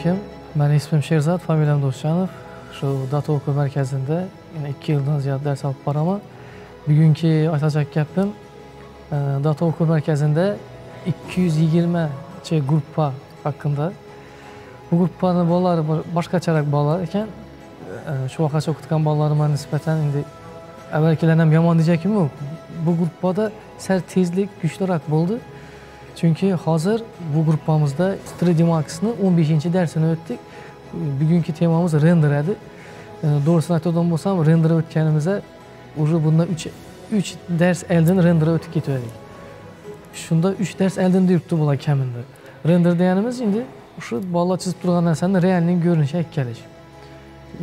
alaykum mani ismim sherzod familiyam do'stjanov shu data o'quv markazida yana ikki yildan ziyod dars olib boraman bugungi aytajak gapim dato e, data o'quv markazida ikki yuz yigirmachi gruppa haqida bu gruppani bolalari boshqacharoq bolalar ekan shu vaqtgacha o'qitgan bolalarimga nisbatan endi avvalgilar ham yomon deyakimu bu gruppada sal tezlik kuchliroq bo'ldi chunki hozir bu gruppamizda 3d maxni 15 darsini o'tdik. Bugungi temamiz render edi. To'g'risini aytadigan bo'lsam render o'tganimizda уже bundan 3 3 dars oldin render o'tib ketgandik shunda 3 dars oldinda yuribdi bular kamida. Render deganimiz endi shu bolalar chizib turgan narsani realniy ko'rinishiga kelish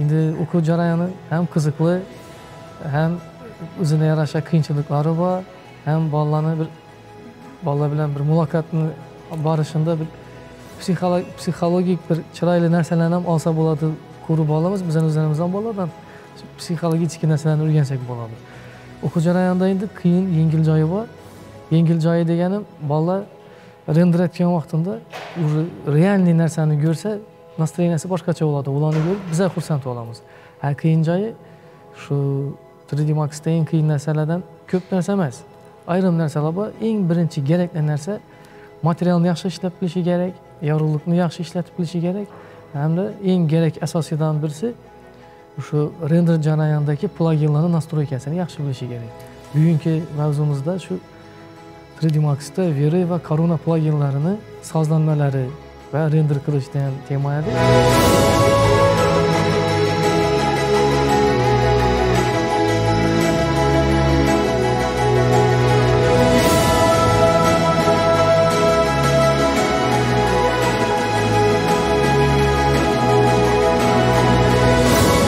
endi o'quv jarayoni ham qiziqli ham o'ziga yarasha qiyinchiliklari bor ham bolalarni bir bolalar bilan bir muloqotni borishimda bir psixologik bir chiroyli narsalarni ham olsa bo'ladi ko'rib olamiz bizani o'zlarimiz ham bolalardan psixologik narsalarni o'rgansak bo'ladi o'quv jarayonida endi qiyin yengil joyi bor yengil joyi deganim bolalar render etgan vaqtida уже realniy narsani ko'rsa настроенияsi boshqacha bo'ladi ularni ko'rib biz ham xursand bo'lamiz ha qiyin joyi shu 3d maxda eng qiyin narsalardan ko'p narsa emas ayrim narsalar bor eng birinchi kerakli narsa materialni yaxshi ishlab bilishi kerak yorug'likni yaxshi ishlatib bilishi kerak. Hamda eng kerak asosiydan birisi o'sha render jarayonidagi plaginlarni настройкасini yaxshi bilishi kerak. Bugungi mavzumizda shu 3d maxda veri va corona plaginlarini sozlanmalari va render qilishdan tema edi